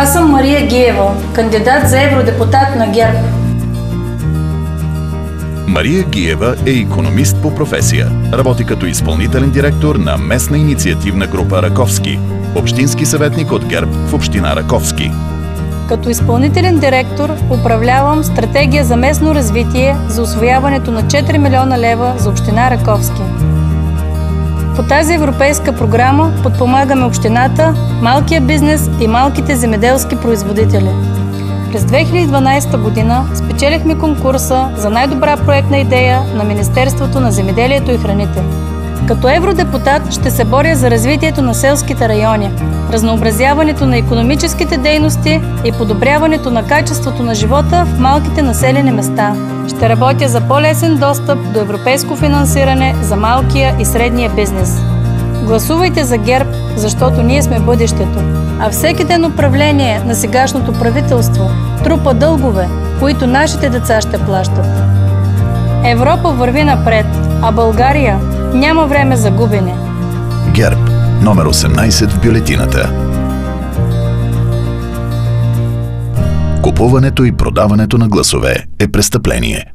Аз съм Мария Гиева, кандидат за евродепутат на ГЕРБ. Мария Гиева е економист по професия. Работи като изпълнителен директор на местна инициативна група Раковски. Общински съветник от ГЕРБ в община Раковски. Като изпълнителен директор управлявам стратегия за местно развитие за освояването на 4 милиона лева за община Раковски. По тази европейска програма подпомагаме общината, малкия бизнес и малките земеделски производители. През 2012 година спечелихме конкурса за най-добра проектна идея на Министерството на земеделието и храните. Като евродепутат ще се боря за развитието на селските райони, разнообразяването на економическите дейности и подобряването на качеството на живота в малките населени места. Ще работя за по-лесен достъп до европейско финансиране за малкия и средния бизнес. Гласувайте за ГЕРБ, защото ние сме бъдещето. А всеки ден управление на сегашното правителство трупа дългове, които нашите деца ще плащат. Европа върви напред, а България няма време за губене. ГЕРБ. Номер 18 в бюлетината. Купуването и продаването на гласове е престъпление.